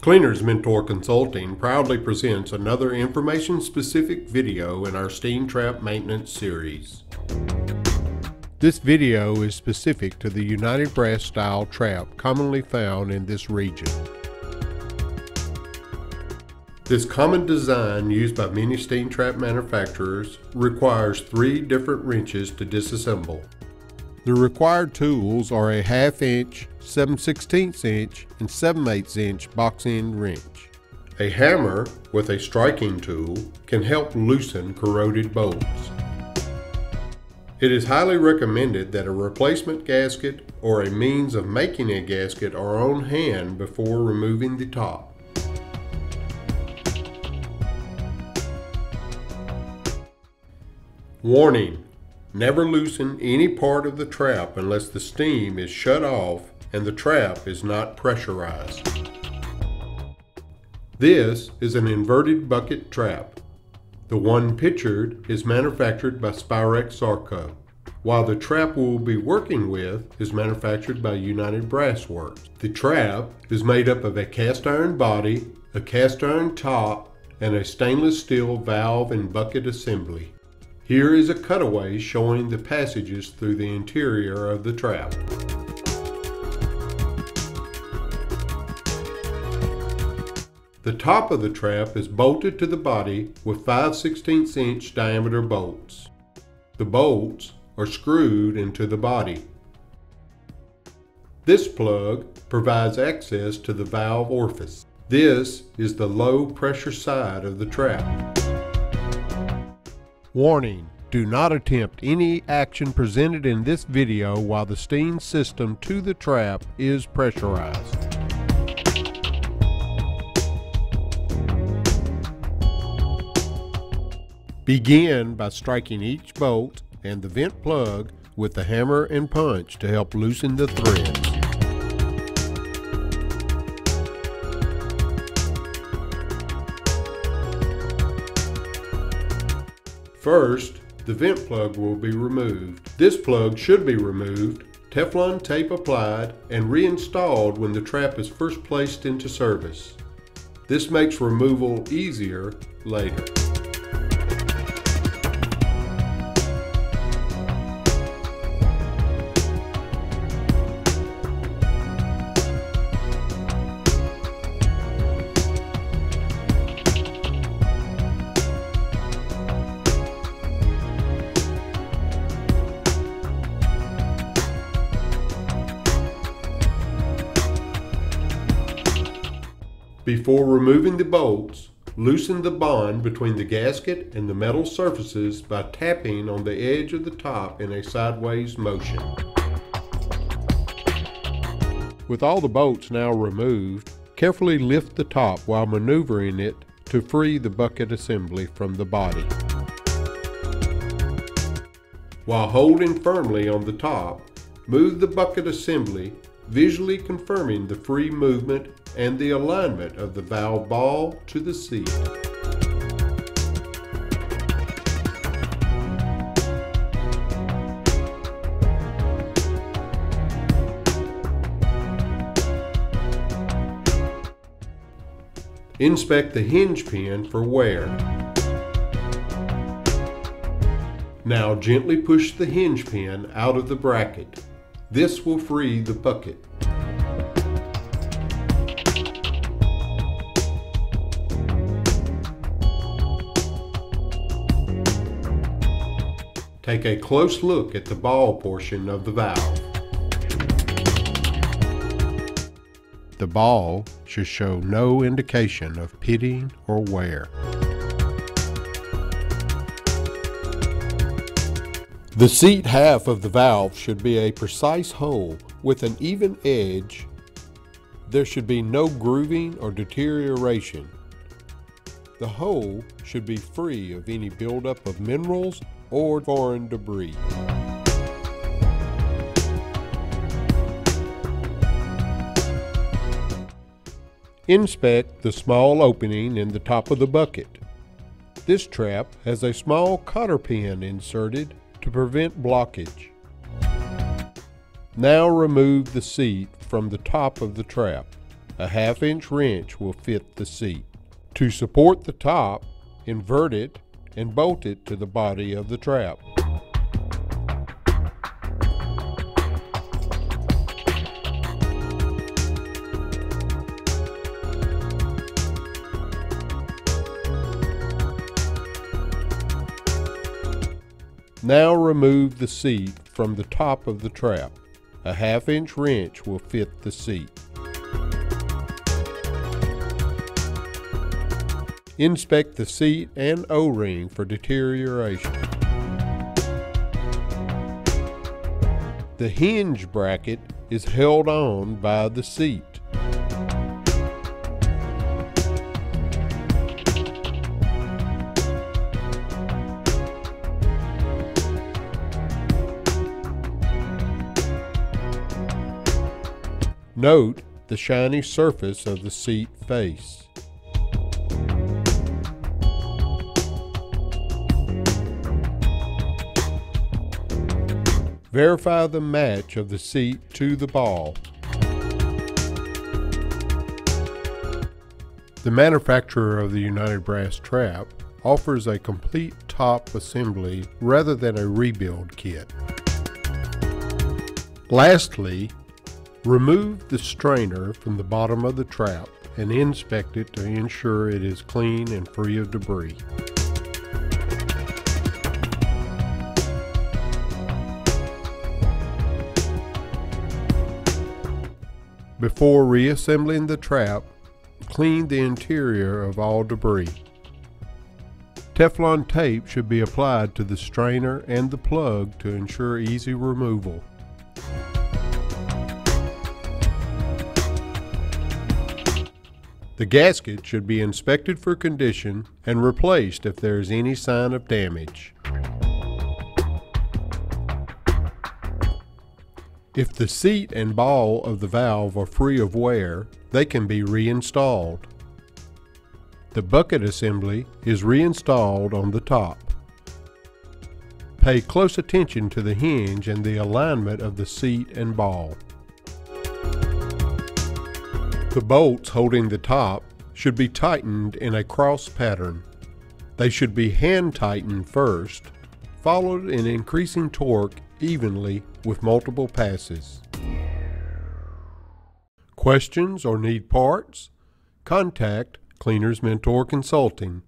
Cleaners Mentor Consulting proudly presents another information specific video in our steam trap maintenance series. This video is specific to the United Brass style trap commonly found in this region. This common design used by many steam trap manufacturers requires three different wrenches to disassemble. The required tools are a half inch, 7 16 inch, and 7 8 inch box end wrench. A hammer with a striking tool can help loosen corroded bolts. It is highly recommended that a replacement gasket or a means of making a gasket are on hand before removing the top. Warning! Never loosen any part of the trap unless the steam is shut off and the trap is not pressurized. This is an inverted bucket trap. The one pictured is manufactured by Spirax Sarco, while the trap we will be working with is manufactured by United Brass Works. The trap is made up of a cast iron body, a cast iron top, and a stainless steel valve and bucket assembly. Here is a cutaway showing the passages through the interior of the trap. The top of the trap is bolted to the body with 5 16 inch diameter bolts. The bolts are screwed into the body. This plug provides access to the valve orifice. This is the low pressure side of the trap. Warning, do not attempt any action presented in this video while the steam system to the trap is pressurized. Begin by striking each bolt and the vent plug with the hammer and punch to help loosen the threads. First, the vent plug will be removed. This plug should be removed, Teflon tape applied, and reinstalled when the trap is first placed into service. This makes removal easier later. Before removing the bolts, loosen the bond between the gasket and the metal surfaces by tapping on the edge of the top in a sideways motion. With all the bolts now removed, carefully lift the top while maneuvering it to free the bucket assembly from the body. While holding firmly on the top, move the bucket assembly visually confirming the free movement and the alignment of the valve ball to the seat. Inspect the hinge pin for wear. Now gently push the hinge pin out of the bracket. This will free the bucket. Take a close look at the ball portion of the valve. The ball should show no indication of pitting or wear. The seat half of the valve should be a precise hole with an even edge. There should be no grooving or deterioration. The hole should be free of any buildup of minerals or foreign debris. Inspect the small opening in the top of the bucket. This trap has a small cotter pin inserted to prevent blockage. Now remove the seat from the top of the trap. a half inch wrench will fit the seat. To support the top, invert it and bolt it to the body of the trap. Now remove the seat from the top of the trap. A half inch wrench will fit the seat. Inspect the seat and O-ring for deterioration. The hinge bracket is held on by the seat. Note the shiny surface of the seat face. Verify the match of the seat to the ball. The manufacturer of the United Brass Trap offers a complete top assembly rather than a rebuild kit. Lastly, Remove the strainer from the bottom of the trap and inspect it to ensure it is clean and free of debris. Before reassembling the trap, clean the interior of all debris. Teflon tape should be applied to the strainer and the plug to ensure easy removal. The gasket should be inspected for condition and replaced if there is any sign of damage. If the seat and ball of the valve are free of wear, they can be reinstalled. The bucket assembly is reinstalled on the top. Pay close attention to the hinge and the alignment of the seat and ball. The bolts holding the top should be tightened in a cross pattern. They should be hand tightened first, followed in increasing torque evenly with multiple passes. Questions or need parts? Contact Cleaners Mentor Consulting